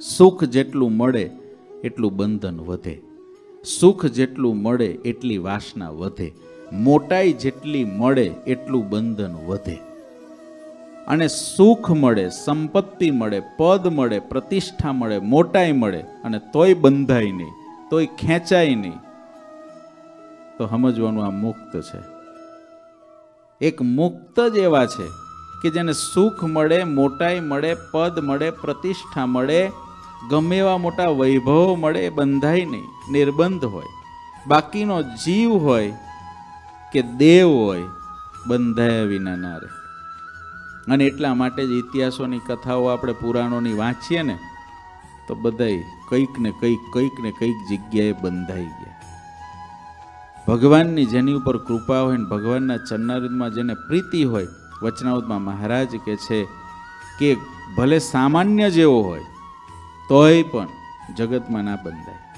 સુખ જેટલું મળે એટલું બંધન વધે. સુખ જેટલું મળે એટલી વાસના વધે. મોટાઈ જેટલી મળે એટલું બંધન વધે. અને સુખ મળે, સંપત્તિ મળે, પદ મળે, પ્રતિષ્ઠા મળે, મોટાઈ મળે અને તોય બંધાય નહીં, તોય ખેંચાય નહીં. તો સમજવાનું આ મુક્ત છે. એક મુક્ત જ એવા છે કે જેને સુખ મળે, મોટાઈ મળે, પદ મળે, પ્રતિષ્ઠા મળે, ગમે એવા મોટા વૈભવ મળે, એ બંધાય નહીં, નિર્બંધ હોય. બાકીનો જીવ હોય કે દેવ હોય, બંધાયા વિના ના રહે. અને એટલા માટે જ ઇતિહાસોની કથાઓ આપણે પુરાણોની વાંચીએ ને, તો બધાય કંઈક ને કંઈક કંઈક ને કંઈક જગ્યાએ બંધાઈ ગયા. ભગવાનની જેની ઉપર કૃપા હોય ને ભગવાનના ચરણારવિંદમાં જેને પ્રીતિ હોય વચનાવતમાં મહારાજ કે છે કે ભલે સામાન્ય જેવો હોય તોય પણ જગતમાં ના બંધાય.